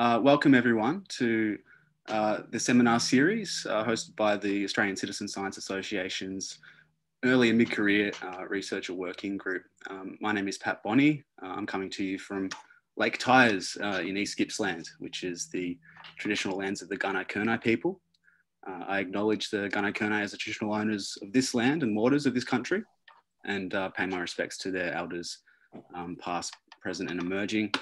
Uh, welcome everyone to uh, the seminar series uh, hosted by the Australian Citizen Science Association's early and mid-career uh, researcher working group. Um, my name is Pat Bonney. Uh, I'm coming to you from Lake Tyers uh, in East Gippsland, which is the traditional lands of the Gunai Kurnai people. I acknowledge the Gunai Kurnai as the traditional owners of this land and waters of this country and pay my respects to their elders um, past, present and emerging.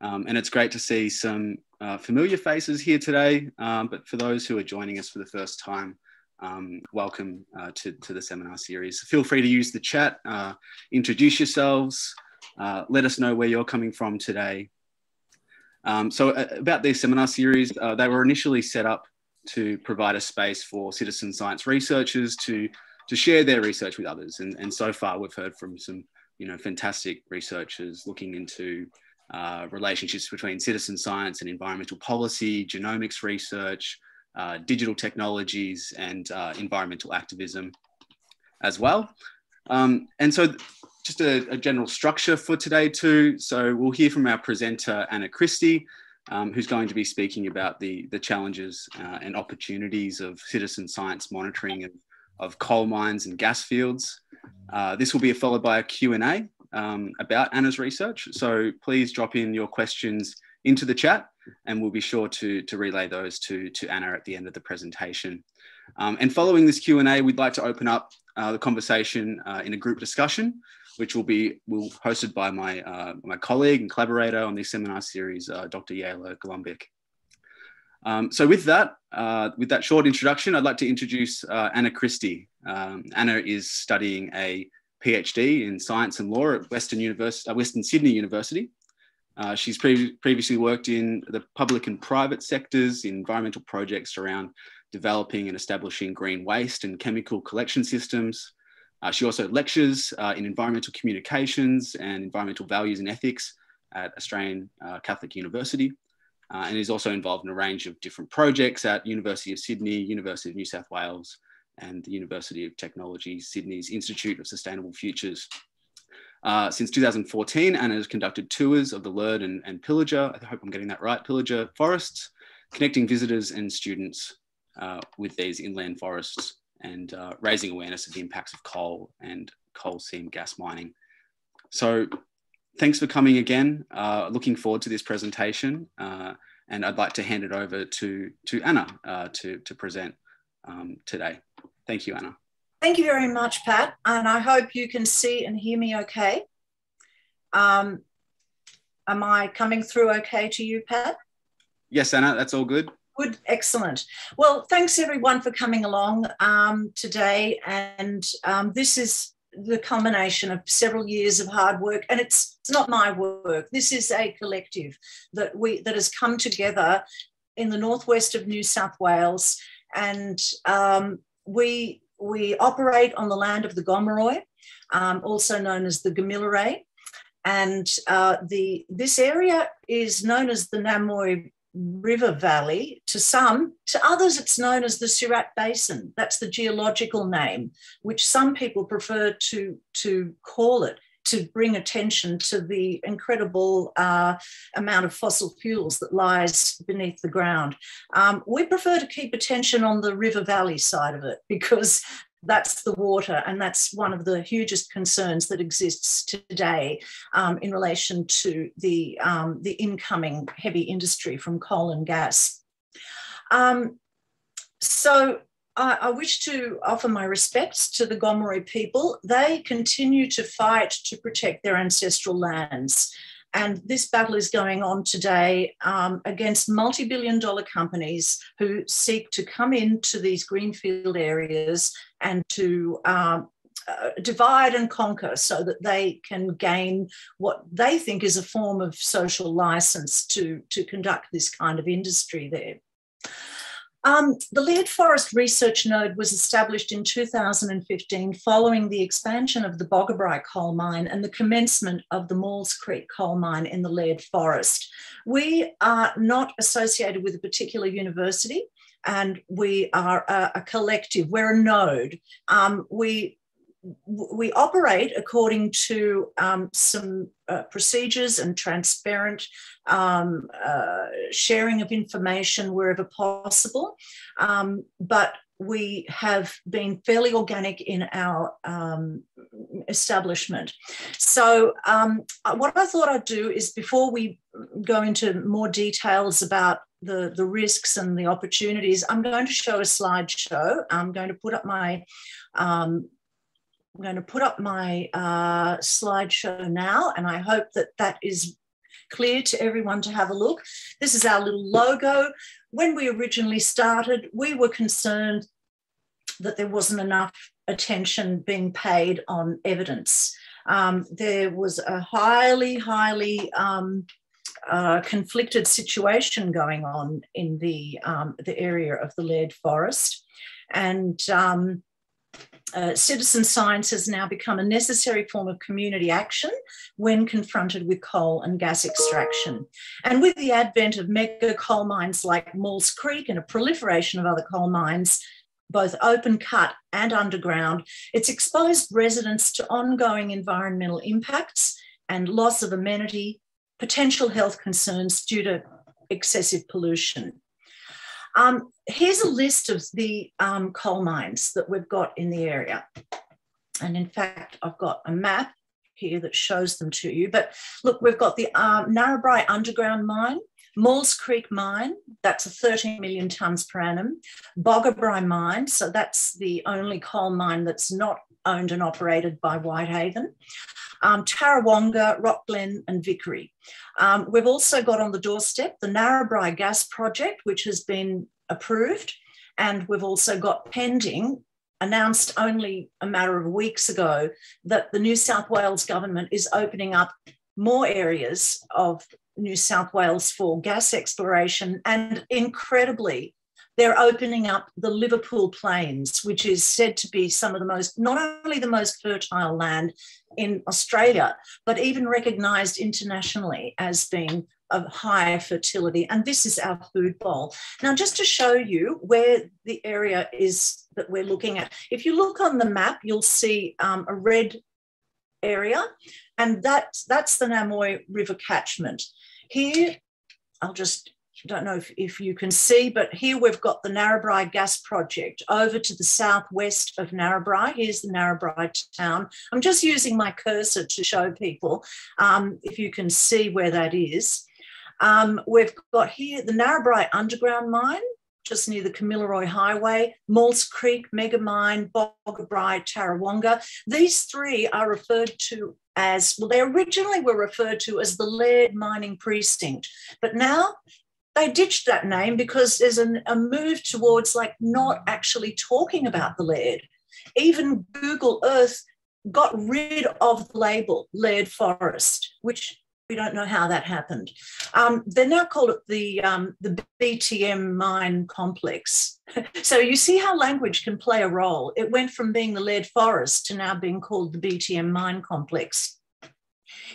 Um, and it's great to see some uh, familiar faces here today, um, but for those who are joining us for the first time, um, welcome uh, to, to the seminar series. Feel free to use the chat, uh, introduce yourselves, uh, let us know where you're coming from today. Um, so uh, about this seminar series, they were initially set up to provide a space for citizen science researchers to, to share their research with others. And, and so far we've heard from some you know, fantastic researchers looking into uh, relationships between citizen science and environmental policy, genomics research, uh, digital technologies, and uh, environmental activism as well. Um, and so just a, a, general structure for today too. So we'll hear from our presenter, Anna Christie, um, who's going to be speaking about the, the challenges uh, and opportunities of citizen science monitoring of, of coal mines and gas fields. Uh, this will be followed by a Q&A um, about Anna's research. So please drop in your questions into the chat and we'll be sure to, to relay those to, to Anna at the end of the presentation. Um, and following this Q&A, we'd like to open up uh, the conversation uh, in a group discussion, which will be will hosted by my, uh, my colleague and collaborator on this seminar series, uh, Dr. Jelle Golombek. Um, so with that, uh, with that short introduction, I'd like to introduce uh, Anna Christie. Um, Anna is studying a PhD in science and law at Western, University, uh, Western Sydney University. Uh, she's pre previously worked in the public and private sectors environmental projects around developing and establishing green waste and chemical collection systems. Uh, she also lectures uh, in environmental communications and environmental values and ethics at Australian uh, Catholic University. Uh, and is also involved in a range of different projects at University of Sydney, University of New South Wales, and the University of Technology, Sydney's Institute of Sustainable Futures. Uh, since 2014, Anna has conducted tours of the Leard and, and Pilliga, I hope I'm getting that right, Pilliga forests, connecting visitors and students uh, with these inland forests and uh, raising awareness of the impacts of coal and coal seam gas mining. So thanks for coming again. Uh, looking forward to this presentation. Uh, and I'd like to hand it over to, to Anna uh, to, to present um, today. Thank you, Anna. Thank you very much, Pat. And I hope you can see and hear me okay. Um, am I coming through okay to you, Pat? Yes, Anna, that's all good. Good, excellent. Well, thanks everyone for coming along um, today. And um, this is the culmination of several years of hard work. And it's, it's not my work. This is a collective that we that has come together in the northwest of New South Wales and um, we, we operate on the land of the Gomeroi, um, also known as the Gamilaroi. And uh, the, this area is known as the Namoi River Valley to some, to others, it's known as the Surat Basin. That's the geological name, which some people prefer to, to call it to bring attention to the incredible uh, amount of fossil fuels that lies beneath the ground. Um, we prefer to keep attention on the river valley side of it because that's the water, and that's one of the hugest concerns that exists today um, in relation to the, um, the incoming heavy industry from coal and gas. Um, so I, I wish to offer my respects to the Gomeroi people. They continue to fight to protect their ancestral lands. And this battle is going on today um, against multi billion dollar companies who seek to come into these greenfield areas and to um, uh, divide and conquer so that they can gain what they think is a form of social license to, to conduct this kind of industry there. Um, the Leard Forest Research Node was established in 2015 following the expansion of the Boggabri coal mine and the commencement of the Maules Creek coal mine in the Leard Forest. We are not associated with a particular university and we are a, a collective, we're a node. Um, we we operate according to um, some uh, procedures and transparent um, uh, sharing of information wherever possible. Um, but we have been fairly organic in our um, establishment. So, um, what I thought I'd do is before we go into more details about the, the risks and the opportunities, I'm going to show a slideshow. I'm going to put up my um, I'm going to put up my uh, slideshow now, and I hope that that is clear to everyone to have a look. This is our little logo. When we originally started, we were concerned that there wasn't enough attention being paid on evidence. Um, there was a highly, highly um, uh, conflicted situation going on in the, um, the area of the Leard Forest. And um, uh, citizen science has now become a necessary form of community action when confronted with coal and gas extraction. And with the advent of mega coal mines like Maules Creek and a proliferation of other coal mines, both open cut and underground, it's exposed residents to ongoing environmental impacts and loss of amenity, potential health concerns due to excessive pollution. Um, here's a list of the um, coal mines that we've got in the area. And in fact, I've got a map here that shows them to you. But look, we've got the um, Narrabri underground mine, Maules Creek mine, that's a 13 million tonnes per annum. Boggabri mine, so that's the only coal mine that's not owned and operated by Whitehaven um, Tarrawonga, Rocglen, and Vickery. Um, we've also got on the doorstep the Narrabri Gas Project, which has been approved, and we've also got pending, announced only a matter of weeks ago, that the New South Wales government is opening up more areas of New South Wales for gas exploration and incredibly they're opening up the Liverpool Plains, which is said to be some of the most, not only the most fertile land in Australia, but even recognized internationally as being of high fertility. And this is our food bowl. Now, just to show you where the area is that we're looking at, if you look on the map, you'll see um, a red area, and that's, that's the Namoi River catchment. Here, I'll just don't know if, if you can see, but here we've got the Narrabri Gas Project over to the southwest of Narrabri. Here's the Narrabri town. I'm just using my cursor to show people um, if you can see where that is. Um, we've got here the Narrabri Underground Mine, just near the Kamilaroi Highway, Maules Creek, Mega Mine, Boggabri, Tarrawonga. These three are referred to as, well, they originally were referred to as the Leard Mining Precinct, but now they ditched that name because there's an, a move towards like not actually talking about the Leard. Even Google Earth got rid of the label Leard Forest, which we don't know how that happened. Um, they now call it the, um, the BTM mine complex. so you see how language can play a role. It went from being the Leard Forest to now being called the BTM mine complex.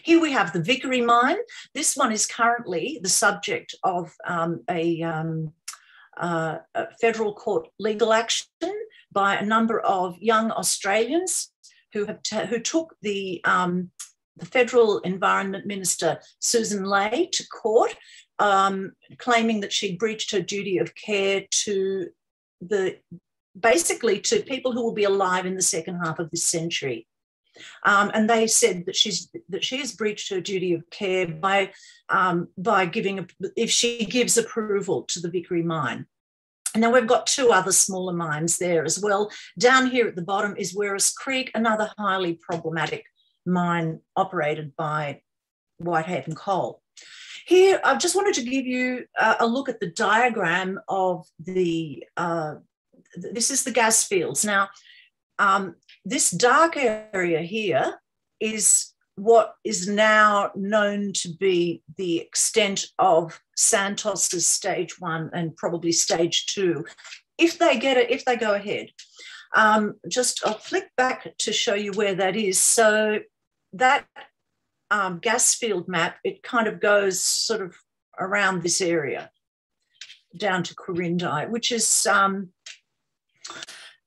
Here we have the Vickery mine. This one is currently the subject of um, a, um, uh, a federal court legal action by a number of young Australians who have who took the um, the federal environment minister Susan Ley to court, um, claiming that she breached her duty of care to the basically to people who will be alive in the second half of this century. Um, and they said that she's that she has breached her duty of care by um, by giving a, if she gives approval to the Vickery mine. And then we've got two other smaller mines there as well. Down here at the bottom is Werris Creek, another highly problematic mine operated by Whitehaven Coal. Here, I just wanted to give you a, look at the diagram of the, uh, this is the gas fields. Now, um, this dark area here is what is now known to be the extent of Santos's stage one and probably stage two, if they get it, if they go ahead. Um, just I'll flick back to show you where that is. So that um, gas field map, it kind of goes sort of around this area down to Quirindi, which is um,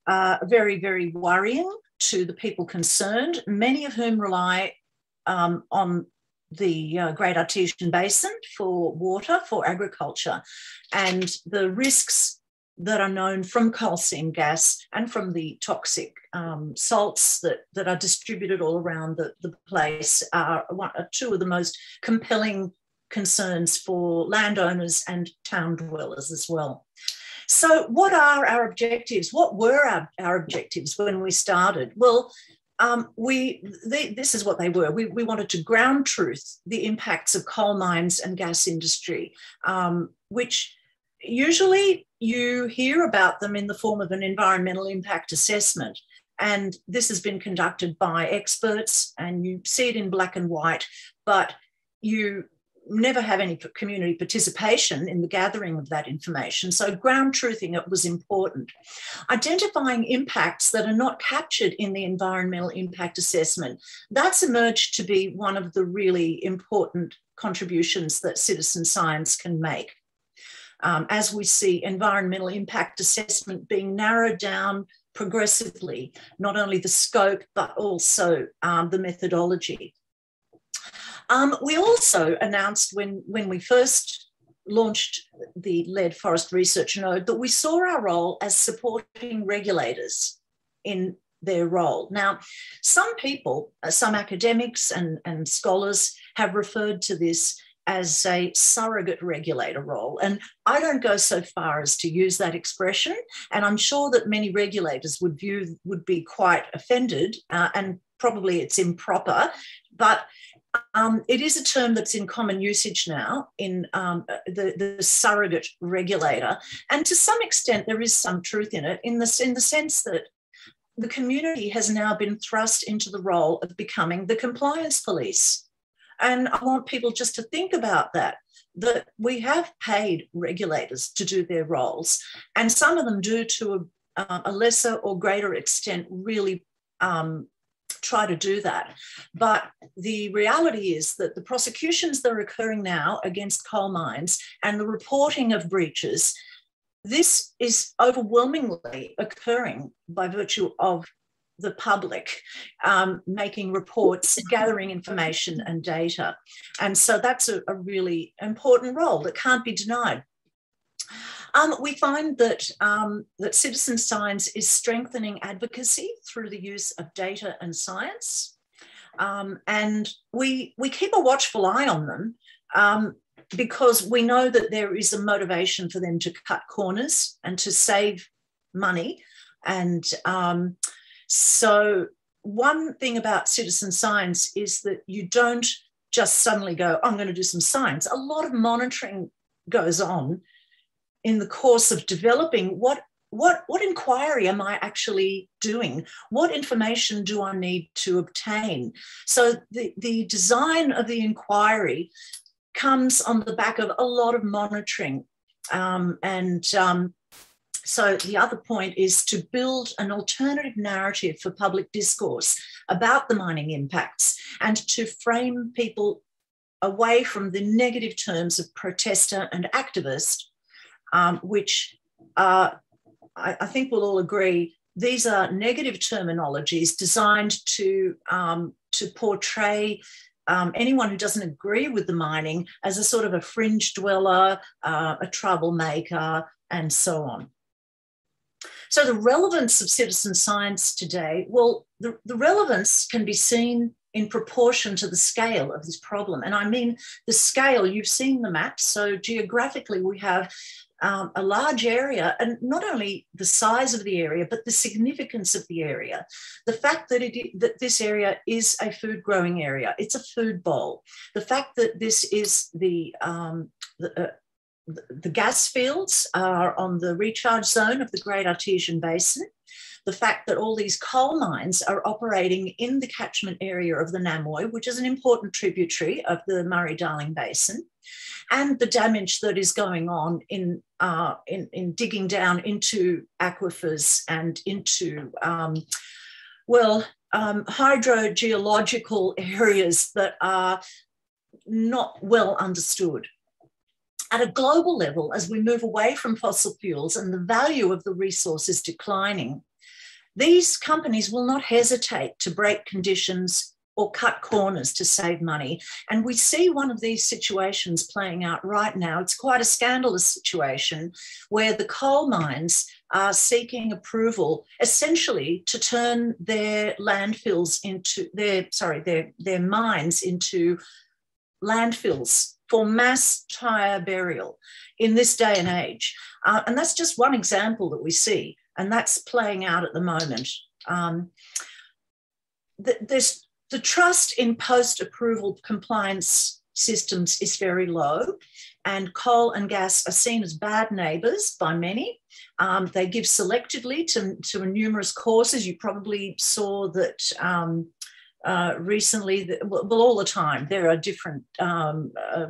are very, very worrying to the people concerned, many of whom rely um, on the uh, Great Artesian Basin for water, for agriculture, and the risks that are known from coal seam gas and from the toxic um, salts that, that are distributed all around the, the place are, one, are two of the most compelling concerns for landowners and town dwellers as well. So, what are our objectives? What were our, our objectives when we started? Well, um, we this is what they were. We, we wanted to ground truth the impacts of coal mines and gas industry, um, which usually you hear about them in the form of an environmental impact assessment. And this has been conducted by experts, and you see it in black and white, but you never have any community participation in the gathering of that information. So, ground truthing it was important. Identifying impacts that are not captured in the environmental impact assessment, that's emerged to be one of the really important contributions that citizen science can make. Um, as we see environmental impact assessment being narrowed down progressively, not only the scope, but also um, the methodology. Um, we also announced when, when we first launched the Leard forest research node that we saw our role as supporting regulators in their role. Now, some people, uh, some academics and, and scholars have referred to this as a surrogate regulator role. And I don't go so far as to use that expression. And I'm sure that many regulators would view, would be quite offended, uh, and probably it's improper. But um, it is a term that's in common usage now in um, the, the surrogate regulator. And to some extent, there is some truth in it, in the, in the sense that the community has now been thrust into the role of becoming the compliance police. And I want people just to think about that that we have paid regulators to do their roles, and some of them do to a, a lesser or greater extent really um, try to do that. But the reality is that the prosecutions that are occurring now against coal mines and the reporting of breaches, this is overwhelmingly occurring by virtue of the public um, making reports, gathering information and data. And so that's a, a really important role that can't be denied. Um, we find that, um, that citizen science is strengthening advocacy through the use of data and science. Um, and we, we keep a watchful eye on them um, because we know that there is a motivation for them to cut corners and to save money. And um, so, one thing about citizen science is that you don't just suddenly go, I'm going to do some science. A lot of monitoring goes on in the course of developing what what what inquiry am i actually doing? What information do i need to obtain? So the, the design of the inquiry comes on the back of a lot of monitoring. Um, and um, so the other point is to build an alternative narrative for public discourse about the mining impacts and to frame people away from the negative terms of protester and activist um, which uh, I, I, think we'll all agree these are negative terminologies designed to, um, to portray um, anyone who doesn't agree with the mining as a sort of a fringe dweller, uh, a troublemaker, and so on. So, the relevance of citizen science today, well, the, the relevance can be seen in proportion to the scale of this problem. And I mean the scale, you've seen the map. So, geographically, we have um, a large area, and not only the size of the area, but the significance of the area. The fact that, it, that this area is a food growing area, it's a food bowl. The fact that this is the, um, the, uh, the gas fields are on the recharge zone of the Great Artesian Basin the fact that all these coal mines are operating in the catchment area of the Namoi, which is an important tributary of the Murray Darling Basin, and the damage that is going on in, uh, in, in, digging down into aquifers and into, um, well, um, hydrogeological areas that are not well understood. At a global level, as we move away from fossil fuels and the value of the resource is declining, these companies will not hesitate to break conditions or cut corners to save money. And we see one of these situations playing out right now. It's quite a scandalous situation where the coal mines are seeking approval essentially to turn their landfills into their, sorry, their, their mines into landfills for mass tire burial in this day and age. Uh, and that's just one example that we see, and that's playing out at the moment. Um, there's the trust in post approval compliance systems is very low, and coal and gas are seen as bad neighbours by many. Um, they give selectively to, to numerous causes. You probably saw that um, uh, recently, well, all the time, there are different um, uh,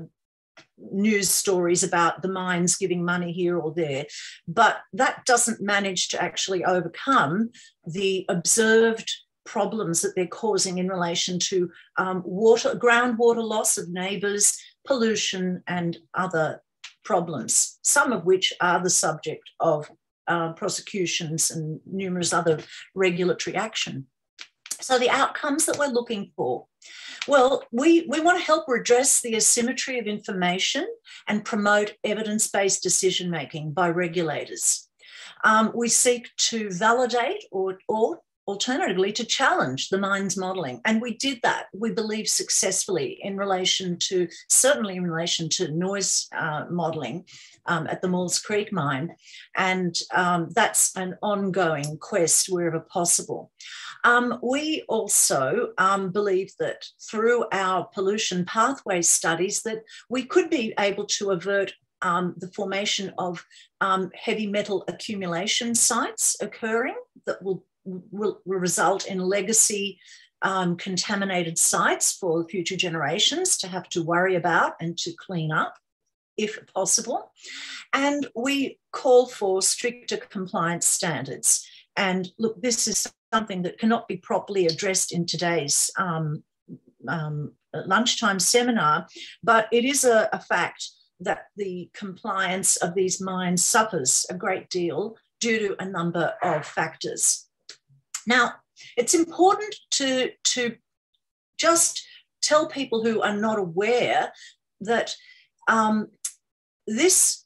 news stories about the mines giving money here or there, but that doesn't manage to actually overcome the observed problems that they're causing in relation to um, water, groundwater loss of neighbours, pollution, and other problems, some of which are the subject of uh, prosecutions and numerous other regulatory action. So, the outcomes that we're looking for well, we, we want to help redress the asymmetry of information and promote evidence based decision making by regulators. Um, we seek to validate or, or alternatively to challenge the mines modelling. And we did that, we believe, successfully in relation to, certainly in relation to noise uh, modelling um, at the Maules Creek mine. And um, that's an ongoing quest wherever possible. Um, we also um, believe that through our pollution pathway studies that we could be able to avert um, the formation of um, heavy metal accumulation sites occurring that will will, will result in legacy um, contaminated sites for future generations to have to worry about and to clean up if possible. And we call for stricter compliance standards. And look, this is something that cannot be properly addressed in today's um, um, lunchtime seminar, but it is a, a fact that the compliance of these mines suffers a great deal due to a number of factors. Now, it's important to, to just tell people who are not aware that um, this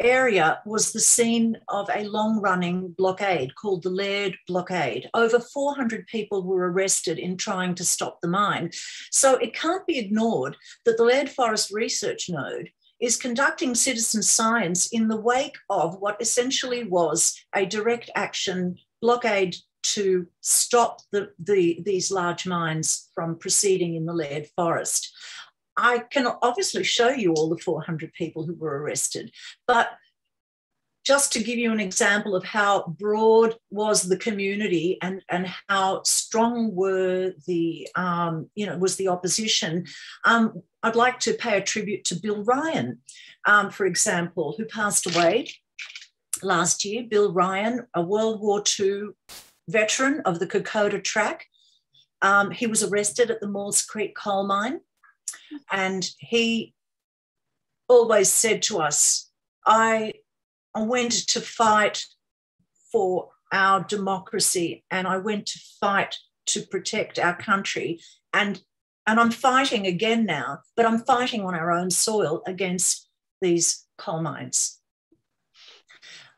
area was the scene of a long running blockade called the Leard Blockade. Over 400 people were arrested in trying to stop the mine. So it can't be ignored that the Leard Forest Research Node is conducting citizen science in the wake of what essentially was a direct action blockade to stop the, the, these large mines from proceeding in the Leard Forest. I can obviously show you all the 400 people who were arrested, but just to give you an example of how broad was the community and, and how strong were the um, you know was the opposition um, i'd like to pay a tribute to bill ryan um, for example who passed away last year bill ryan a world war ii veteran of the Kokoda track. Um, he was arrested at the Maules Creek coal mine, and he always said to us, I, I went to fight for our democracy and I went to fight to protect our country. And, and I'm fighting again now, but I'm fighting on our own soil against these coal mines.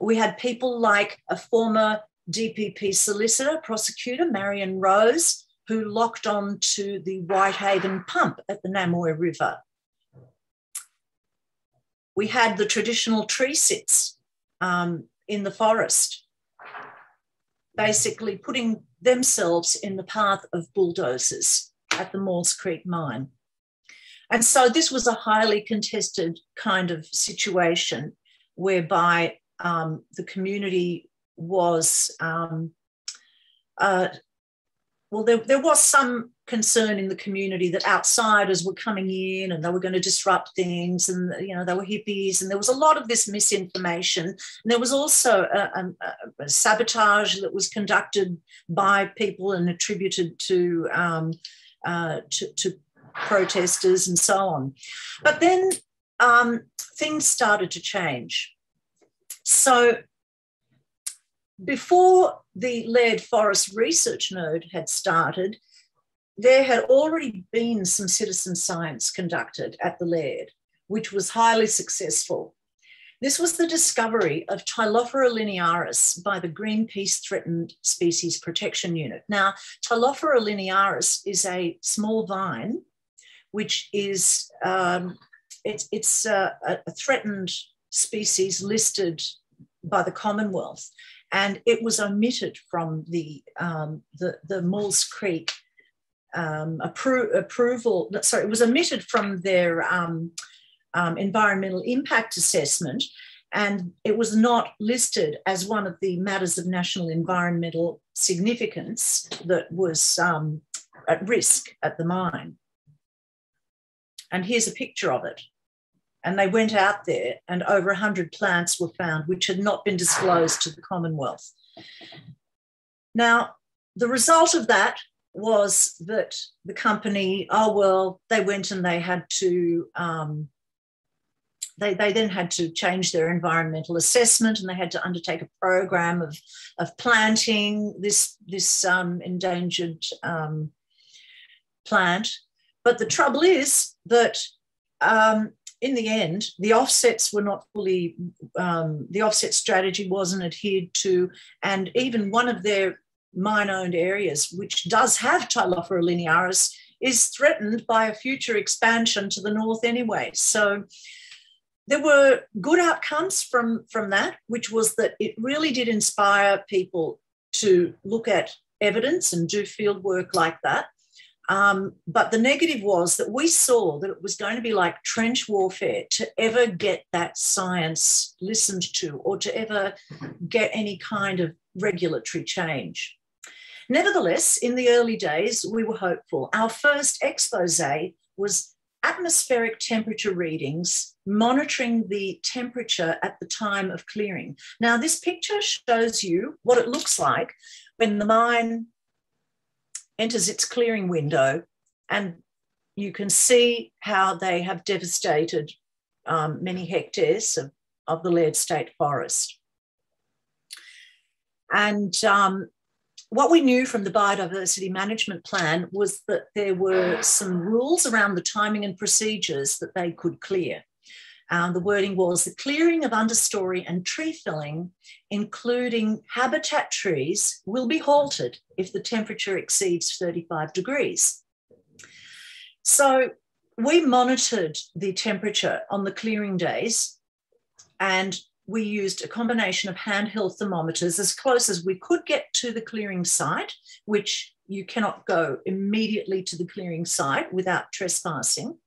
We had people like a former DPP solicitor, prosecutor Marion Rose, who locked on to the Whitehaven pump at the Namoi River. We had the traditional tree sits um, in the forest, basically putting themselves in the path of bulldozers at the Maules Creek mine. And so this was a highly contested kind of situation whereby um, the community was um, uh, well, there, there was some concern in the community that outsiders were coming in and they were going to disrupt things and you know they were hippies and there was a lot of this misinformation. And there was also a, a, a sabotage that was conducted by people and attributed to, um, uh, to, to protesters and so on. But then um, things started to change. So before the Leard Forest Research Node had started, there had already been some citizen science conducted at the Leard, which was highly successful. This was the discovery of Tylophora linearis by the Greenpeace Threatened Species Protection Unit. Now, Tylophora linearis is a small vine, which is um, it's, it's a, a threatened species listed by the Commonwealth, and it was omitted from the um, the, the Maules Creek um, appro- approval. Sorry, it was omitted from their um, um, environmental impact assessment, and it was not listed as one of the matters of national environmental significance that was um, at risk at the mine. And here's a picture of it. And they went out there, and over 100 plants were found which had not been disclosed to the Commonwealth. Now, the result of that was that the company, oh, well, they went and they had to um, they, they then had to change their environmental assessment and they had to undertake a program of, of planting this, this um, endangered um, plant. But the trouble is that um, in the end, the offsets were not fully, um, the offset strategy wasn't adhered to. And even one of their mine owned areas, which does have Tylophora linearis, is threatened by a future expansion to the north anyway. So there were good outcomes from, from that, which was that it really did inspire people to look at evidence and do field work like that. Um, but the negative was that we saw that it was going to be like trench warfare to ever get that science listened to or to ever get any kind of regulatory change. Nevertheless, in the early days, we were hopeful. Our first expose was atmospheric temperature readings, monitoring the temperature at the time of clearing. Now, this picture shows you what it looks like when the mine enters its clearing window, and you can see how they have devastated um, many hectares of, of the Leard State Forest. And um, what we knew from the biodiversity management plan was that there were some rules around the timing and procedures that they could clear. Um, the wording was the clearing of understory and tree felling, including habitat trees, will be halted if the temperature exceeds 35 degrees. So we monitored the temperature on the clearing days and we used a combination of handheld thermometers as close as we could get to the clearing site, which you cannot go immediately to the clearing site without trespassing.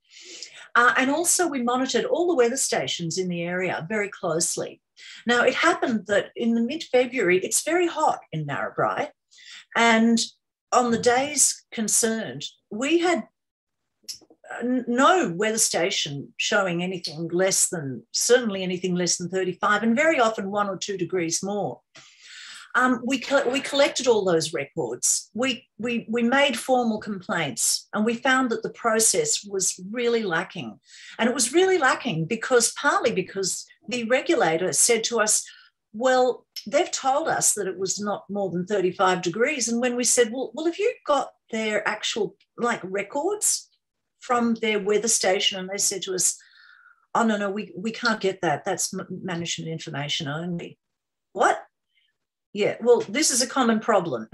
Uh, and also, we monitored all the weather stations in the area very closely. Now, it happened that in the mid February, it's very hot in Narrabri. And on the days concerned, we had no weather station showing anything less than, certainly anything less than 35, and very often one or two degrees more. Um, we, we collected all those records. We, we, we made formal complaints and we found that the process was really lacking. And it was really lacking because, partly because the regulator said to us, well, they've told us that it was not more than 35 degrees. And when we said, well, well, have you got their actual like records? from their weather station and they said to us, oh, no, no, we, we can't get that. That's management information only. What? Yeah, well, this is a common problem.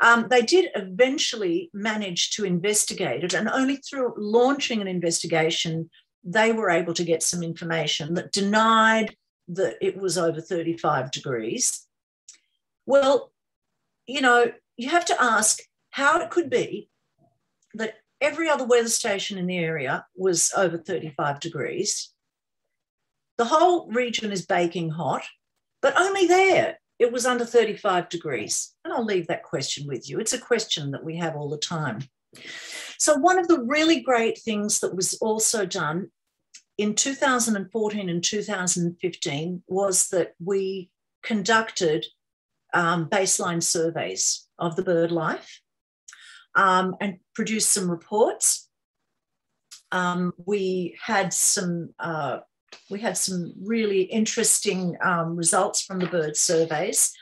um, they did eventually manage to investigate it, and only through launching an investigation, they were able to get some information that denied that it was over 35 degrees. Well, you know, you have to ask how it could be that Every other weather station in the area was over 35 degrees. The whole region is baking hot, but only there it was under 35 degrees. And I'll leave that question with you. It's a question that we have all the time. So, one of the really great things that was also done in 2014 and 2015 was that we conducted um, baseline surveys of the bird life um, and produced some reports. Um, we had some uh, we had some really interesting um, results from the bird surveys.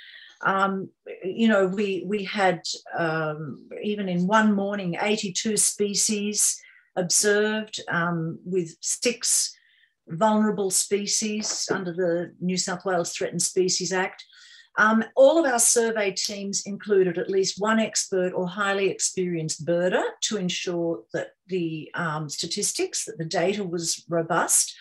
Um, you know, we, we had, um, even in one morning, 82 species observed um, with six vulnerable species under the New South Wales Threatened Species Act. Um, all of our survey teams included at least one expert or highly experienced birder to ensure that the um, statistics, that the data was robust.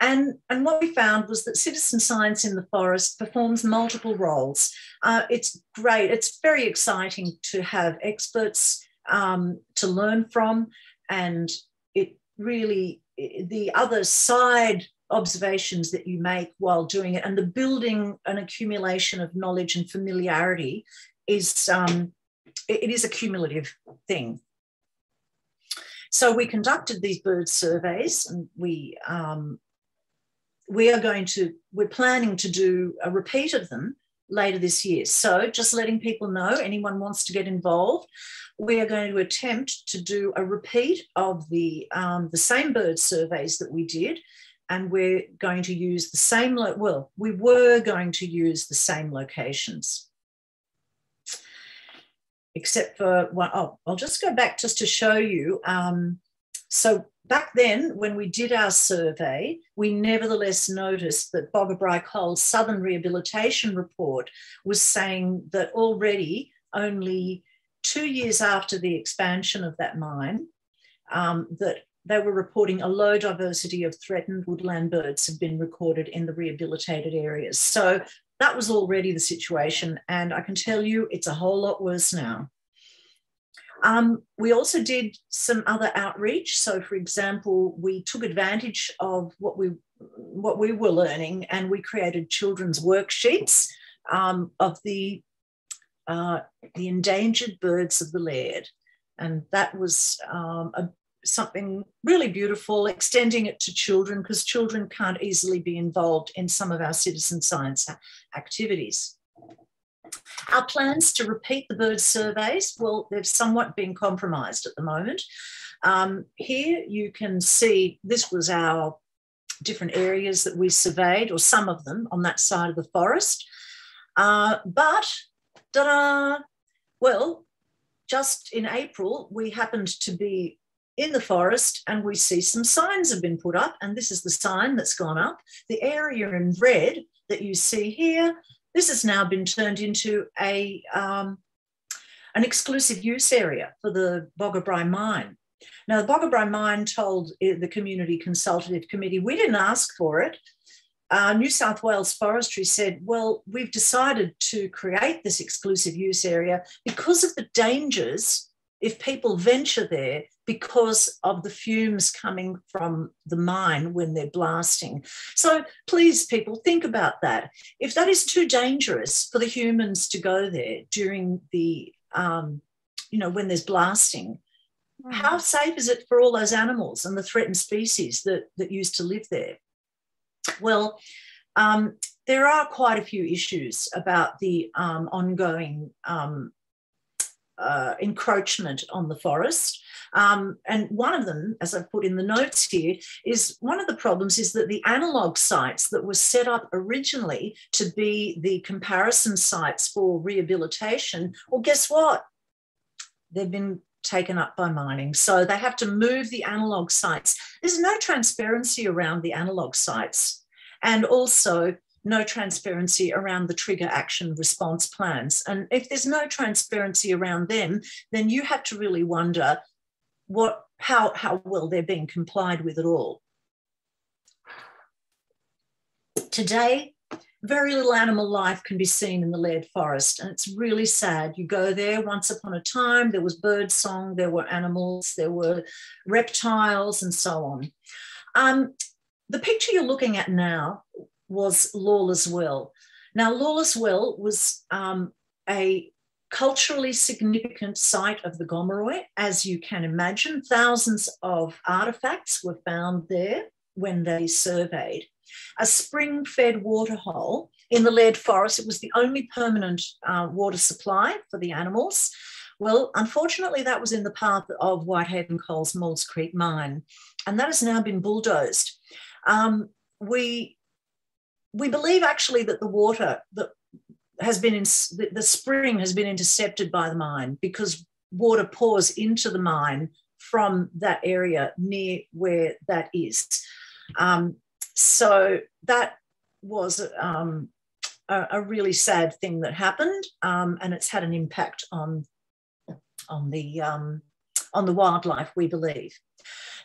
And, and what we found was that citizen science in the forest performs multiple roles. Uh, it's great, it's very exciting to have experts um, to learn from, and it really, the other side observations that you make while doing it and the building an accumulation of knowledge and familiarity is um, it is a cumulative thing. So we conducted these bird surveys and we um, we are going to we're planning to do a repeat of them later this year so just letting people know anyone wants to get involved we are going to attempt to do a repeat of the um, the same bird surveys that we did and we're going to use the same, well, we were going to use the same locations. Except for one, oh, I'll just go back just to show you. Um, so back then, when we did our survey, we nevertheless noticed that Boggabri Coal's Southern Rehabilitation Report was saying that already only two years after the expansion of that mine, um, that they were reporting a low diversity of threatened woodland birds had been recorded in the rehabilitated areas. So that was already the situation. And I can tell you it's a whole lot worse now. Um, we also did some other outreach. So, for example, we took advantage of what we what we were learning, and we created children's worksheets um, of the uh, the endangered birds of the Leard, and that was um, a something really beautiful, extending it to children because children can't easily be involved in some of our citizen science activities. Our plans to repeat the bird surveys, well, they've somewhat been compromised at the moment. Um, here you can see this was our different areas that we surveyed, or some of them on that side of the forest. Uh, but, ta-da, well, just in April, we happened to be in the forest and we see some signs have been put up and this is the sign that's gone up the area in red that you see here this has now been turned into a um, an exclusive use area for the Boggabri mine. Now the Boggabri mine told the community consultative committee we didn't ask for it. Uh, New South Wales Forestry said, well, we've decided to create this exclusive use area because of the dangers if people venture there because of the fumes coming from the mine when they're blasting. So please, people, think about that. If that is too dangerous for the humans to go there during the, um, you know, when there's blasting, mm. how safe is it for all those animals and the threatened species that, that used to live there? Well, um, there are quite a few issues about the um, ongoing um, uh, encroachment on the forest. Um, and one of them, as I've put in the notes here, is one of the problems is that the analog sites that were set up originally to be the comparison sites for rehabilitation, well, guess what? They've been taken up by mining. So they have to move the analog sites. There's no transparency around the analog sites. And also, no transparency around the trigger action response plans. And if there's no transparency around them, then you have to really wonder what, how, how well they're being complied with at all. Today, very little animal life can be seen in the Leard Forest, and it's really sad. You go there once upon a time, there was bird song, there were animals, there were reptiles, and so on. Um, the picture you're looking at now was Lawler's Well. Now, Lawler's Well was um, a culturally significant site of the Gomeroi, as you can imagine. Thousands of artifacts were found there when they surveyed. A spring fed waterhole in the Leard Forest, it was the only permanent uh, water supply for the animals. Well, unfortunately, that was in the path of Whitehaven Coal's Maules Creek mine, and that has now been bulldozed. Um, we we believe actually that the water that has been in, the spring has been intercepted by the mine because water pours into the mine from that area near where that is. Um, so that was um, a, a, really sad thing that happened, um, and it's had an impact on on the um, on the wildlife, we believe.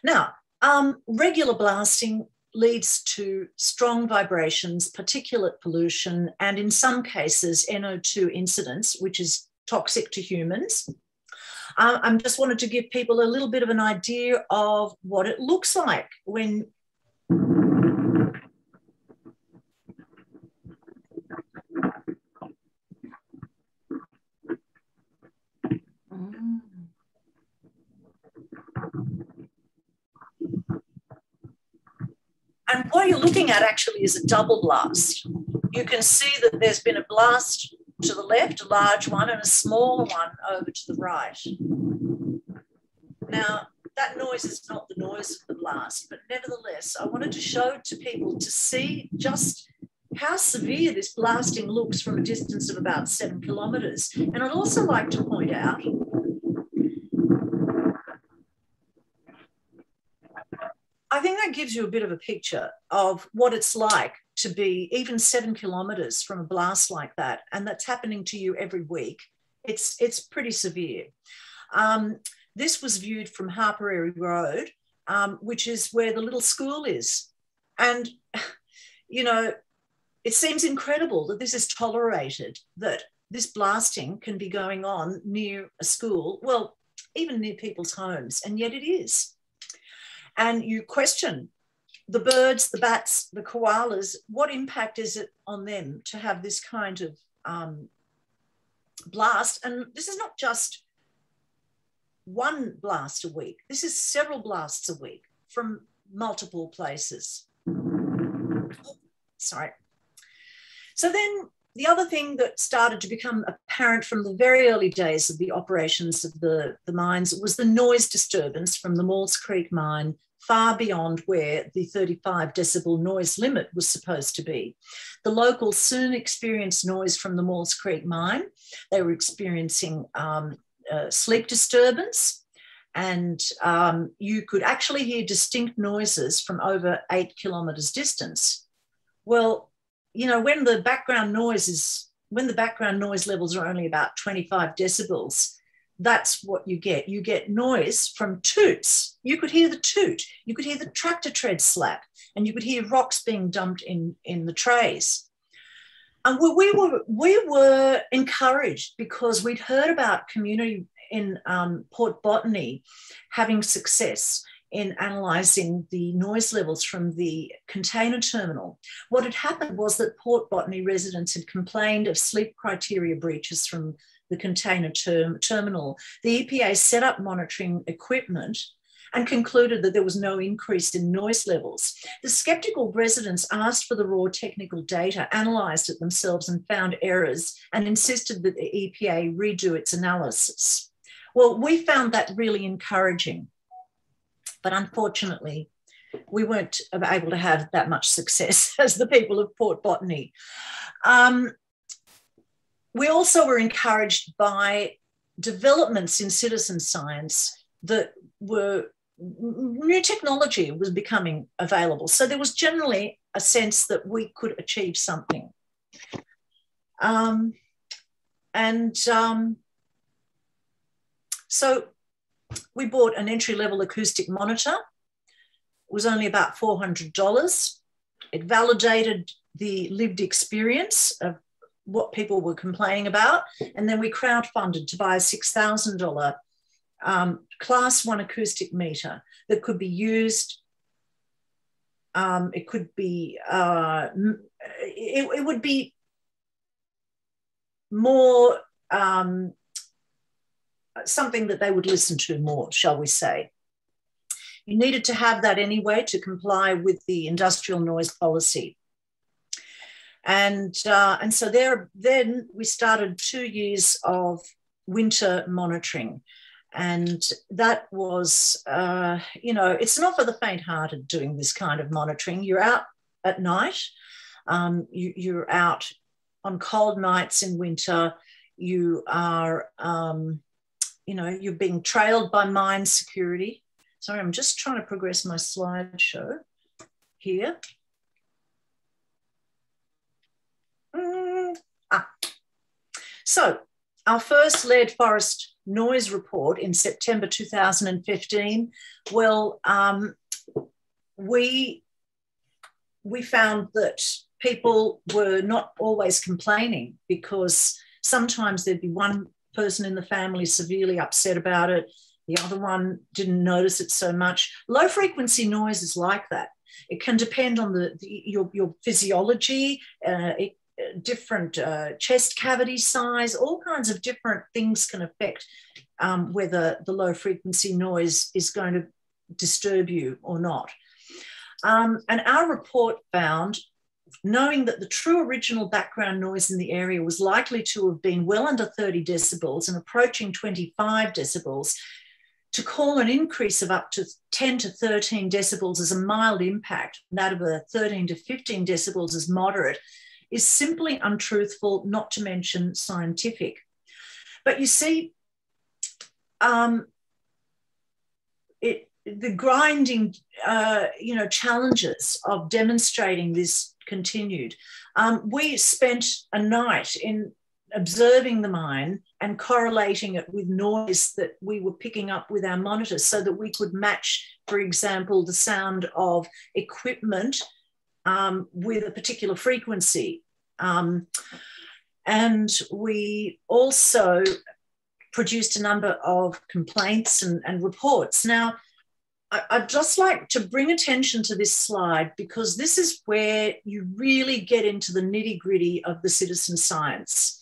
Now, um, regular blasting leads to strong vibrations, particulate pollution, and in some cases, NO2 incidents, which is toxic to humans. Uh, I just wanted to give people a little bit of an idea of what it looks like when And what you're looking at actually is a double blast. You can see that there's been a blast to the left, a large one, and a smaller one over to the right. Now, that noise is not the noise of the blast, but nevertheless, I wanted to show to people to see just how severe this blasting looks from a distance of about seven kilometres. And I'd also like to point out I think that gives you a bit of a picture of what it's like to be even seven kilometers from a blast like that, and that's happening to you every week. It's it's pretty severe. Um, this was viewed from Harper Harparary Road, um, which is where the little school is, and you know, it seems incredible that this is tolerated. That this blasting can be going on near a school, well, even near people's homes, and yet it is and you question the birds, the bats, the koalas, what impact is it on them to have this kind of um, blast? And this is not just one blast a week, this is several blasts a week from multiple places. Sorry. So then the other thing that started to become apparent from the very early days of the operations of the, the mines was the noise disturbance from the Maules Creek mine far beyond where the 35 decibel noise limit was supposed to be. The locals soon experienced noise from the Maules Creek mine. They were experiencing um, uh, sleep disturbance, and um, you could actually hear distinct noises from over eight kilometres distance. Well, you know, when the background noise is when the background noise levels are only about 25 decibels, that's what you get. You get noise from toots. You could hear the toot, you could hear the tractor tread slap, and you could hear rocks being dumped in, in the trays. And we, we were, we were encouraged because we'd heard about community in um, Port Botany having success in analysing the noise levels from the container terminal. What had happened was that Port Botany residents had complained of sleep criteria breaches from the container term, terminal, the EPA set up monitoring equipment and concluded that there was no increase in noise levels. The skeptical residents asked for the raw technical data, analysed it themselves, and found errors and insisted that the EPA redo its analysis. Well, we found that really encouraging, but unfortunately, we weren't able to have that much success as the people of Port Botany. Um, we also were encouraged by developments in citizen science that were new technology was becoming available. So there was generally a sense that we could achieve something. Um, and um, so we bought an entry level acoustic monitor. It was only about $400. It validated the lived experience of what people were complaining about. And then we crowdfunded to buy a $6,000 um, class one acoustic meter that could be used. Um, it could be, uh, it, it, would be more um, something that they would listen to more, shall we say. You needed to have that anyway to comply with the industrial noise policy. And, uh, and so there, then we started two years of winter monitoring. And that was, uh, you know, it's not for the faint hearted doing this kind of monitoring. You're out at night, um, you, you're out on cold nights in winter, you are, um, you know, you're being trailed by mine security. Sorry, I'm just trying to progress my slideshow here. Mm, ah. So our first Leard forest noise report in September 2015, well, um, we, we found that people were not always complaining because sometimes there'd be one person in the family severely upset about it, the other one didn't notice it so much. Low frequency noise is like that. It can depend on the, the your, your physiology, uh, it, different uh, chest cavity size, all kinds of different things can affect um, whether the low frequency noise is going to disturb you or not. Um, and our report found, knowing that the true original background noise in the area was likely to have been well under 30 decibels and approaching 25 decibels, to call an increase of up to 10 to 13 decibels as a mild impact, that of a 13 to 15 decibels as moderate, is simply untruthful, not to mention scientific. But you see, um, it, the grinding, uh, you know, challenges of demonstrating this continued. Um, we spent a night in observing the mine and correlating it with noise that we were picking up with our monitors so that we could match, for example, the sound of equipment um, with a particular frequency. Um, and we also produced a number of complaints and, and reports. Now, I'd just like to bring attention to this slide because this is where you really get into the nitty gritty of the citizen science.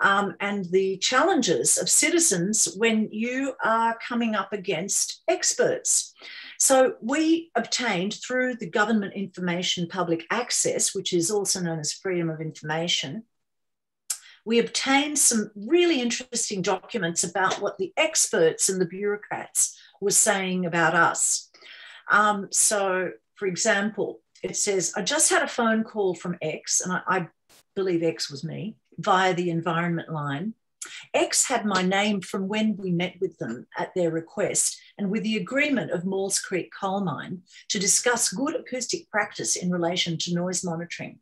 Um, and the challenges of citizens when you are coming up against experts. So we obtained through the Government Information Public Access, which is also known as Freedom of Information, we obtained some really interesting documents about what the experts and the bureaucrats were saying about us. Um, so, for example, it says, I just had a phone call from X, and I, I believe X was me, via the environment line. X had my name from when we met with them at their request and with the agreement of Maules Creek Coal Mine to discuss good acoustic practice in relation to noise monitoring.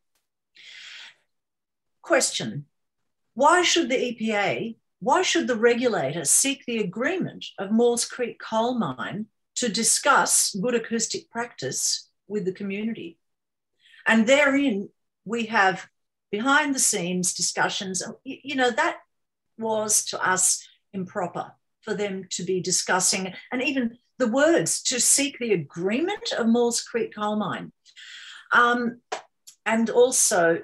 Question Why should the EPA, why should the regulator seek the agreement of Maules Creek Coal Mine to discuss good acoustic practice with the community? And therein, we have behind the scenes discussions. You know, that was to us improper for them to be discussing, and even the words to seek the agreement of Maules Creek Coal Mine. Um, and also,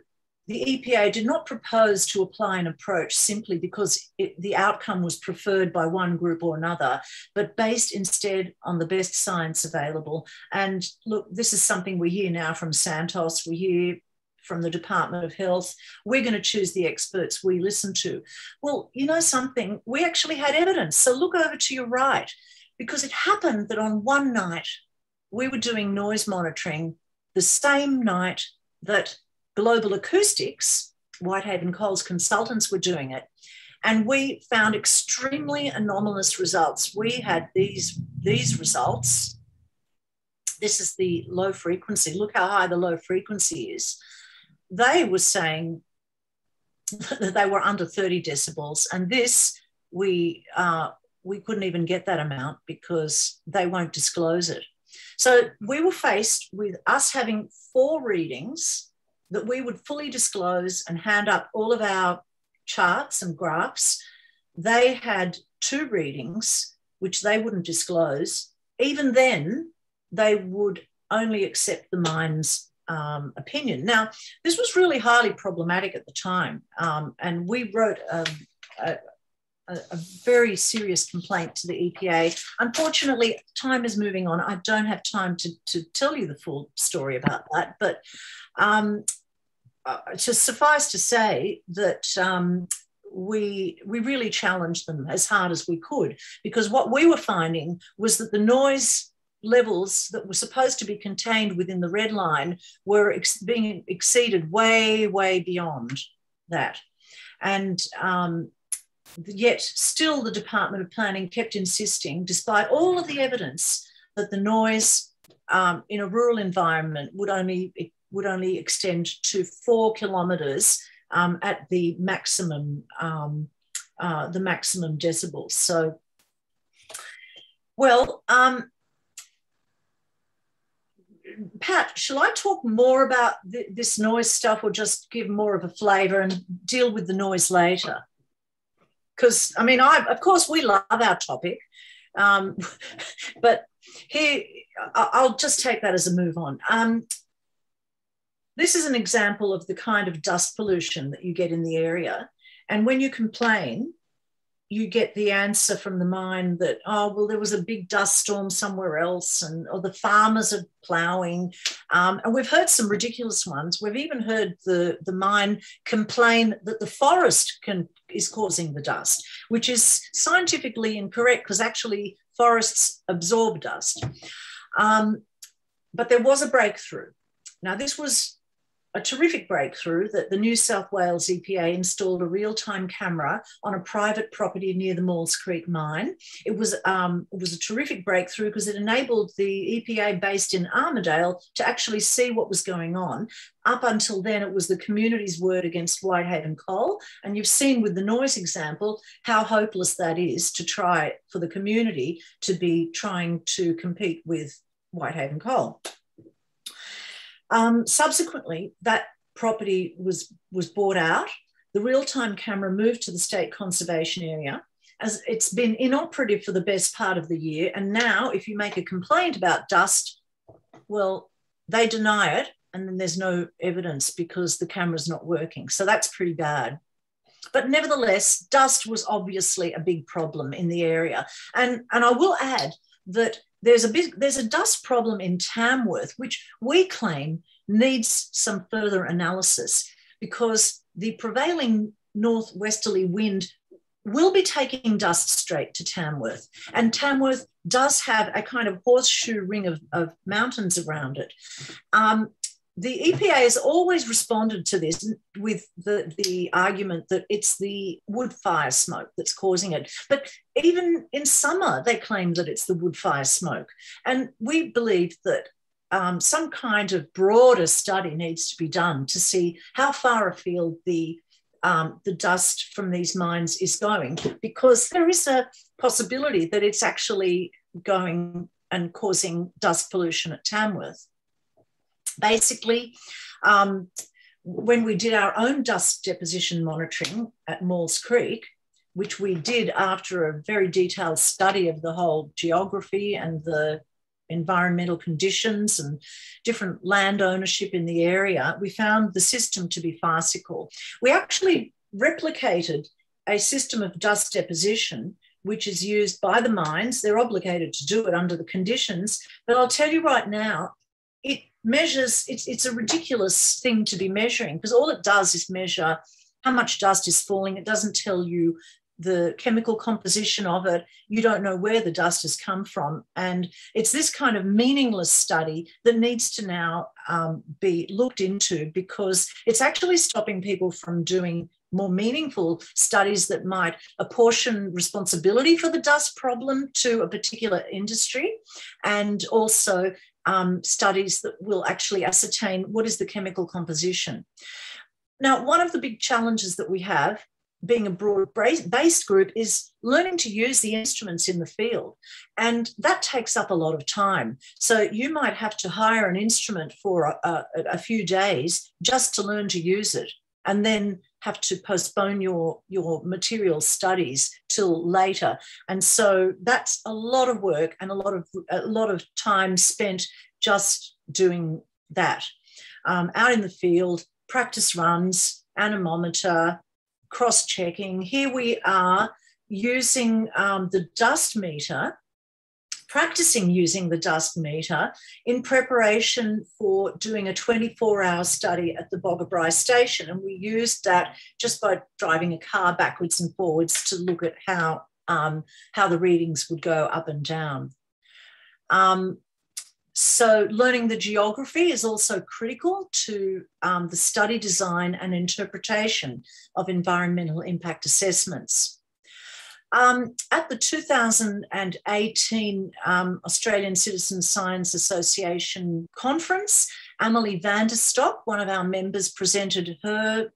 the EPA did not propose to apply an approach simply because it, the outcome was preferred by one group or another, but based instead on the best science available. And look, this is something we hear now from Santos. We hear from the Department of Health. We're going to choose the experts we listen to. Well, you know something? We actually had evidence. So look over to your right, because it happened that on one night we were doing noise monitoring the same night that Global Acoustics, Whitehaven Coal's consultants, were doing it. And we found extremely anomalous results. We had these, these results. This is the low frequency. Look how high the low frequency is they were saying that they were under 30 decibels. And this, we, uh, we couldn't even get that amount because they won't disclose it. So we were faced with us having four readings that we would fully disclose and hand up all of our charts and graphs. They had two readings, which they wouldn't disclose. Even then, they would only accept the mine's um, opinion. Now, this was really highly problematic at the time, um, and we wrote a, a, a, very serious complaint to the EPA. Unfortunately, time is moving on. I don't have time to, to tell you the full story about that, but um, uh, to suffice to say that um, we we really challenged them as hard as we could because what we were finding was that the noise levels that were supposed to be contained within the red line were ex being exceeded way, way beyond that. And um, yet, still, the Department of Planning kept insisting, despite all of the evidence, that the noise um, in a rural environment would only would only extend to four kilometres um, at the maximum um, uh, the maximum decibels. So, well, um, Pat, shall I talk more about th this noise stuff or just give more of a flavour and deal with the noise later? Because, I mean, I, of course, we love our topic, um, but here, I'll just take that as a move on. This is an example of the kind of dust pollution that you get in the area. And when you complain, you get the answer from the mine that oh well there was a big dust storm somewhere else and or the farmers are ploughing um, and we've heard some ridiculous ones. We've even heard the the mine complain that the forest can is causing the dust which is scientifically incorrect because actually forests absorb dust. Um, but there was a breakthrough. Now this was a terrific breakthrough that the New South Wales EPA installed a real time camera on a private property near the Maules Creek mine. It was, um, it was a terrific breakthrough because it enabled the EPA based in Armidale to actually see what was going on. Up until then, it was the community's word against Whitehaven coal. And you've seen with the noise example how hopeless that is to try for the community to be trying to compete with Whitehaven coal. Um, subsequently, that property was, was bought out. The real time camera moved to the state conservation area as it's been inoperative for the best part of the year. And now, if you make a complaint about dust, well, they deny it, and then there's no evidence because the camera's not working. So that's pretty bad. But nevertheless, dust was obviously a big problem in the area. And, and I will add that there's a bit, there's a dust problem in Tamworth, which we claim needs some further analysis because the prevailing northwesterly wind will be taking dust straight to Tamworth. And Tamworth does have a kind of horseshoe ring of, of mountains around it. Um, the EPA has always responded to this with the, the argument that it's the wood fire smoke that's causing it. But even in summer, they claim that it's the wood fire smoke. And we believe that um, some kind of broader study needs to be done to see how far afield the um, the dust from these mines is going, because there is a possibility that it's actually going and causing dust pollution at Tamworth basically, um, when we did our own dust deposition monitoring at Maules Creek, which we did after a very detailed study of the whole geography and the environmental conditions and different land ownership in the area, we found the system to be farcical. We actually replicated a system of dust deposition which is used by the mines. They're obligated to do it under the conditions. But I'll tell you right now, it measures, it's, it's a ridiculous thing to be measuring because all it does is measure how much dust is falling. It doesn't tell you the chemical composition of it. You don't know where the dust has come from. And it's this kind of meaningless study that needs to now um, be looked into because it's actually stopping people from doing more meaningful studies that might apportion responsibility for the dust problem to a particular industry and also um, studies that will actually ascertain what is the chemical composition. Now, one of the big challenges that we have being a broad based group is learning to use the instruments in the field. And that takes up a lot of time. So you might have to hire an instrument for a, a, a few days just to learn to use it. And then have to postpone your your material studies till later. And so that's a lot of work and a lot of a lot of time spent just doing that. Um, out in the field practice runs anemometer cross checking here we are using um, the dust meter practicing using the dust meter in preparation for doing a 24 hour study at the Boggabri station. And we used that just by driving a car backwards and forwards to look at how, um, how the readings would go up and down. Um, So, learning the geography is also critical to um, the study design and interpretation of environmental impact assessments. Um, at the 2018 um, Australian Citizen Science Association conference, Amelie van der Stok, one of our members, presented her,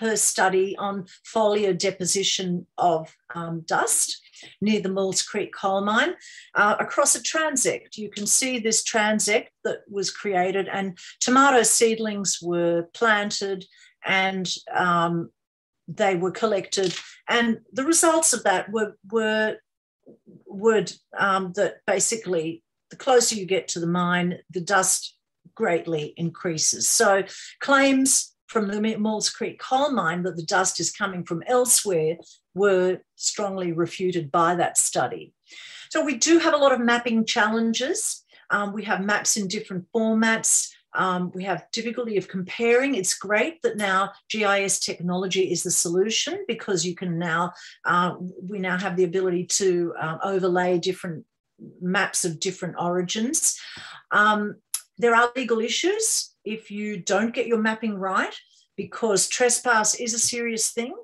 her study on foliar deposition of um, dust near the Maules Creek coal mine uh, across a transect. You can see this transect that was created, and tomato seedlings were planted and um, they were collected. And the results of that were, were would um, that basically the closer you get to the mine, the dust greatly increases. So claims from the Maules Creek coal mine that the dust is coming from elsewhere were strongly refuted by that study. So we do have a lot of mapping challenges. Um, we have maps in different formats. Um, we have difficulty of comparing. It's great that now GIS technology is the solution because you can now, uh, we now have the ability to uh, overlay different maps of different origins. Um, there are legal issues if you don't get your mapping right because trespass is a serious thing.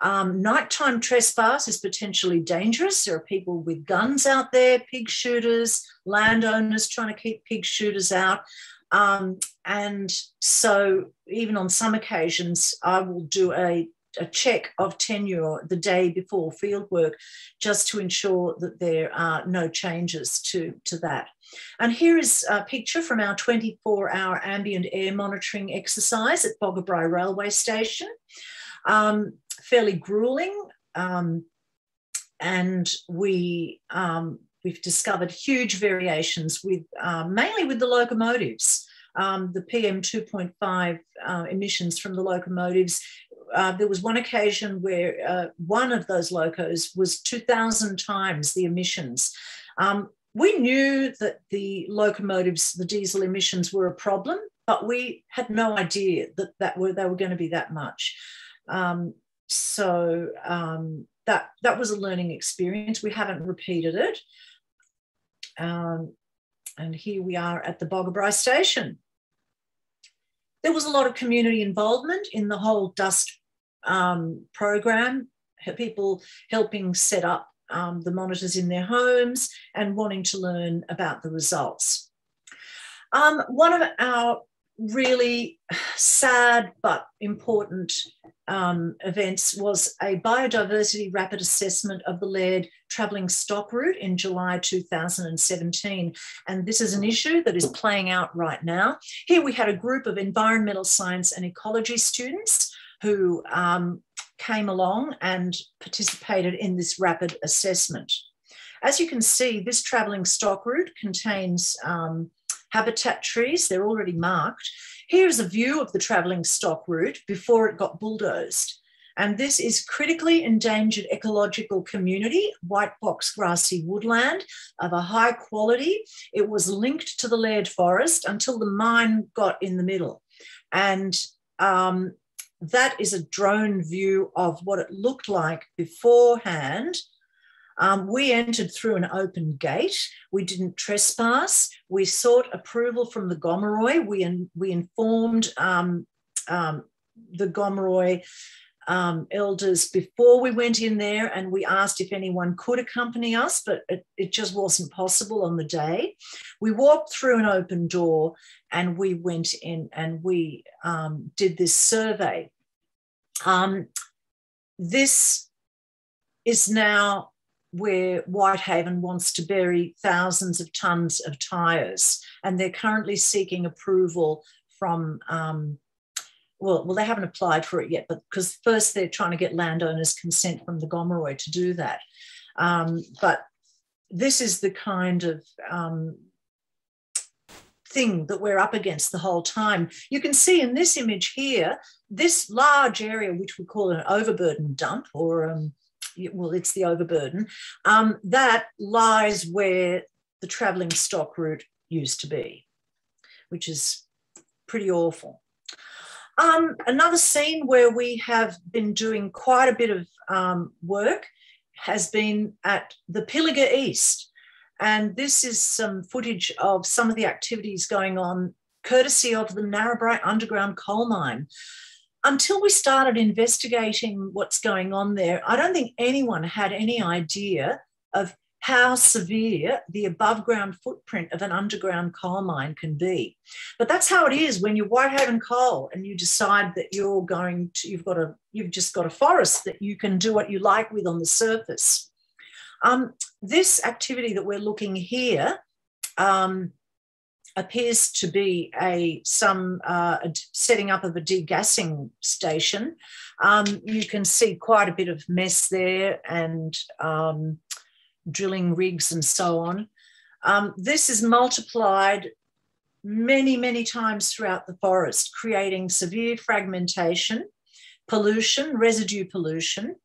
Um, nighttime trespass is potentially dangerous. There are people with guns out there, pig shooters, landowners trying to keep pig shooters out. Um, and so, even on some occasions, I will do a, a check of tenure the day before fieldwork just to ensure that there are no changes to, to that. And here is a picture from our 24 hour ambient air monitoring exercise at Boggabri Railway Station. Um, fairly grueling. Um, and we um, we've discovered huge variations with uh, mainly with the locomotives. Um, the PM 2.5 uh, emissions from the locomotives. Uh, there was one occasion where uh, one of those locos was 2,000 times the emissions. Um, we knew that the locomotives, the diesel emissions were a problem, but we had no idea that, that were, they were going to be that much. Um, so um, that that was a learning experience. We haven't repeated it. Um, and here we are at the Boggabri station. There was a lot of community involvement in the whole dust um, program, people helping set up um, the monitors in their homes and wanting to learn about the results. Um, one of our really sad but important um, events was a biodiversity rapid assessment of the Leard travelling stock route in July 2017. And this is an issue that is playing out right now. Here we had a group of environmental science and ecology students who um, came along and participated in this rapid assessment. As you can see, this travelling stock route contains um, habitat trees, they're already marked. Here's a view of the travelling stock route before it got bulldozed. And this is critically endangered ecological community, white box grassy woodland of a high quality. It was linked to the Leard Forest until the mine got in the middle. And um, that is a drone view of what it looked like beforehand um, we entered through an open gate. We didn't trespass. We sought approval from the Gomeroi. We, in, we informed um, um, the Gomeroi um, elders before we went in there and we asked if anyone could accompany us, but it, it just wasn't possible on the day. We walked through an open door and we went in and we um, did this survey. Um, this is now where Whitehaven wants to bury thousands of tons of tyres, and they're currently seeking approval from. Um, well, well, they haven't applied for it yet, but because first they're trying to get landowners' consent from the Gomeroi to do that. Um, but this is the kind of um, thing that we're up against the whole time. You can see in this image here, this large area, which we call an overburden dump or um, well, it's the overburden, um, that lies where the travelling stock route used to be, which is pretty awful. Um, another scene where we have been doing quite a bit of um, work has been at the Pilliga East. And this is some footage of some of the activities going on, courtesy of the Narrabri Underground Coal Mine. Until we started investigating what's going on there, I don't think anyone had any idea of how severe the above ground footprint of an underground coal mine can be. But that's how it is when you're Whitehaven Coal and you decide that you're going to, you've got a, you've just got a forest that you can do what you like with on the surface. Um, this activity that we're looking here um, appears to be a some uh, setting up of a degassing station. Um, you can see quite a bit of mess there and um, drilling rigs and so on. Um, this is multiplied many, many times throughout the forest, creating severe fragmentation, pollution, residue pollution,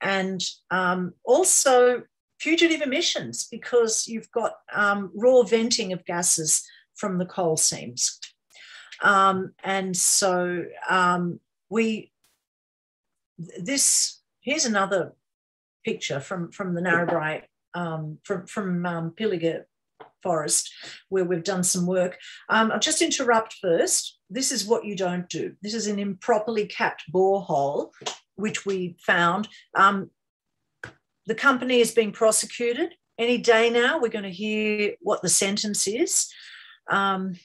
and um, also fugitive emissions because you've got um, raw venting of gases from the coal seams. Um, and so um, we, this, here's another picture from, from the Narrabri um, from, from um, Pilliga Forest, where we've done some work. Um, I'll just interrupt first. This is what you don't do. This is an improperly capped borehole, which we found. Um, the company is being prosecuted. Any day now, we're going to hear what the sentence is. Um,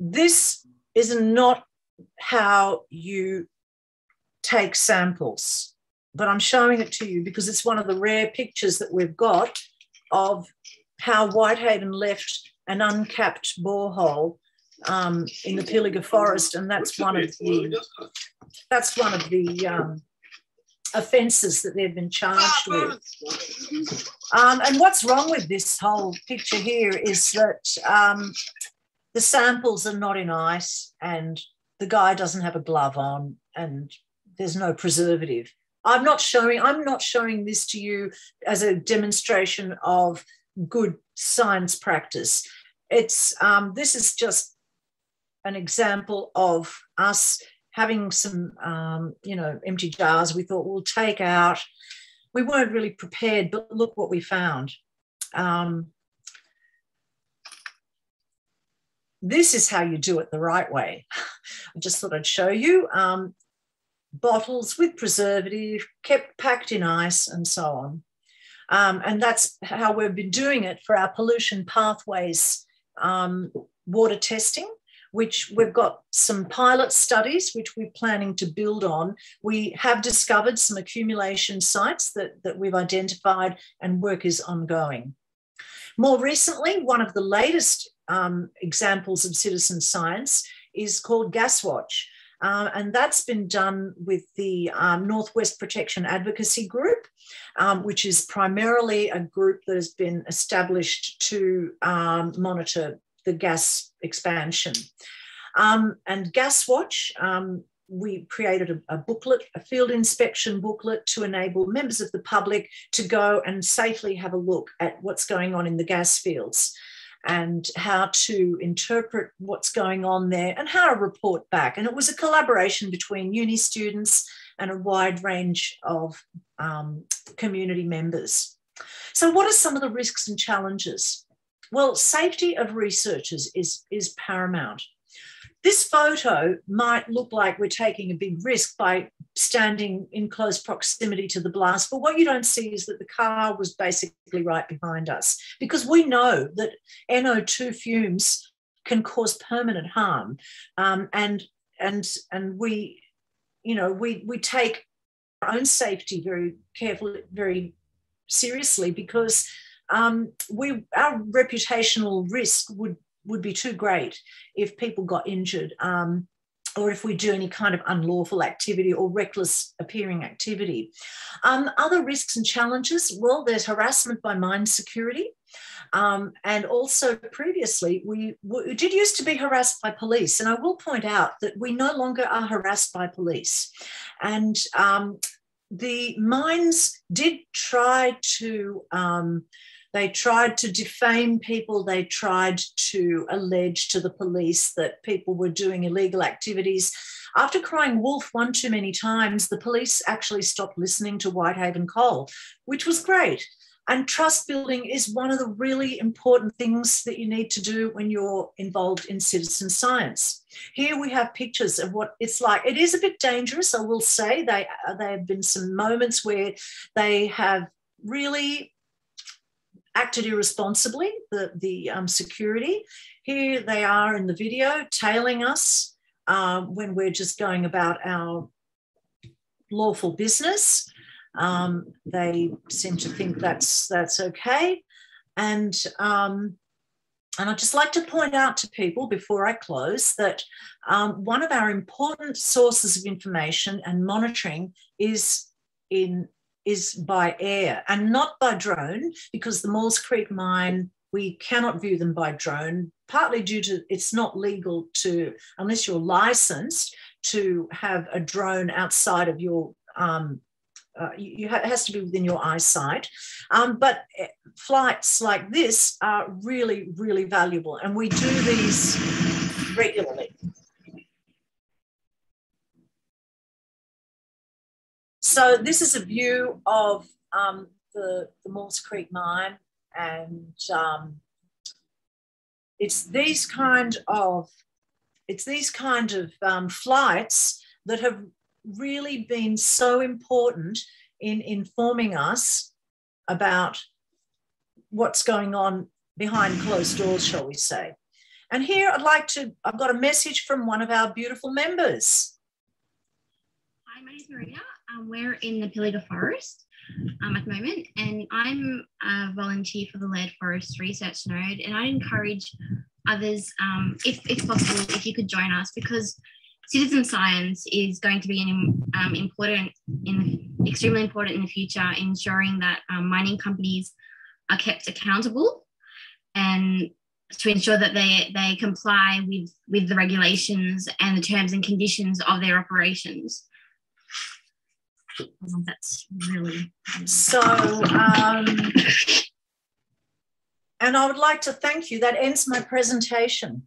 this is not how you take samples but I'm showing it to you because it's one of the rare pictures that we've got of how Whitehaven left an uncapped borehole um, in the Pilliga Forest, and that's one of the that's one of the um, offences that they've been charged with. Um, and what's wrong with this whole picture here is that um, the samples are not in ice, and the guy doesn't have a glove on, and there's no preservative. I'm not showing, I'm not showing this to you as a demonstration of good science practice. It's um, this is just an example of us having some, um, you know, empty jars. We thought we'll take out. We weren't really prepared, but look what we found. Um, this is how you do it the right way. I just thought I'd show you. Um, bottles with preservative, kept packed in ice, and so on. Um, and that's how we've been doing it for our pollution pathways um, water testing, which we've got some pilot studies which we're planning to build on. We have discovered some accumulation sites that, that we've identified, and work is ongoing. More recently, one of the latest um, examples of citizen science is called GasWatch. Um, and that's been done with the um, Northwest Protection Advocacy Group, um, which is primarily a group that has been established to um, monitor the gas expansion. Um, and Gas Watch, um, we created a, a, booklet, a field inspection booklet to enable members of the public to go and safely have a look at what's going on in the gas fields and how to interpret what's going on there and how to report back. And it was a collaboration between uni students and a wide range of um, community members. So, what are some of the risks and challenges? Well, safety of researchers is, is paramount. This photo might look like we're taking a big risk by standing in close proximity to the blast, but what you don't see is that the car was basically right behind us because we know that NO2 fumes can cause permanent harm. Um, and, and, and we, you know, we, we take our own safety very carefully, very seriously because um, we, our reputational risk would would be too great if people got injured um, or if we do any kind of unlawful activity or reckless appearing activity. Um, other risks and challenges, well, there's harassment by mine security. Um, and also previously, we, we, did used to be harassed by police. And I will point out that we no longer are harassed by police. And um, the mines did try to um, they tried to defame people. They tried to allege to the police that people were doing illegal activities. After crying wolf one too many times, the police actually stopped listening to Whitehaven Coal, which was great. And trust building is one of the really important things that you need to do when you're involved in citizen science. Here we have pictures of what it's like. It is a bit dangerous, I will say. They, uh, there have been some moments where they have really acted irresponsibly, the, the um, security. Here they are in the video tailing us um, when we're just going about our lawful business. Um, they seem to think that's that's okay, and um, and I'd just like to point out to people before I close that um, one of our important sources of information and monitoring is in is by air and not by drone because the Maules Creek mine we cannot view them by drone partly due to it's not legal to unless you're licensed to have a drone outside of your um, uh, you, it has to be within your eyesight. Um, but eh, flights like this are really, really valuable, and we do these regularly. So this is a view of um, the, the Maules Creek mine, and um, it's these kind of it's these kind of um, flights that have really been so important in informing us about what's going on behind closed doors, shall we say. And here I'd like to, I've got a message from one of our beautiful members. Hi, Maria. Um, we're in the Pilliga Forest um, at the moment, and I'm a volunteer for the Leard Forest Research Node. And I encourage others, um, if, if possible, if you could join us, because citizen science is going to be an um, important, in extremely important in the future, ensuring that um, mining companies are kept accountable and to ensure that they they comply with with the regulations and the terms and conditions of their operations. Well, that's really so. Um, and I would like to thank you. That ends my presentation.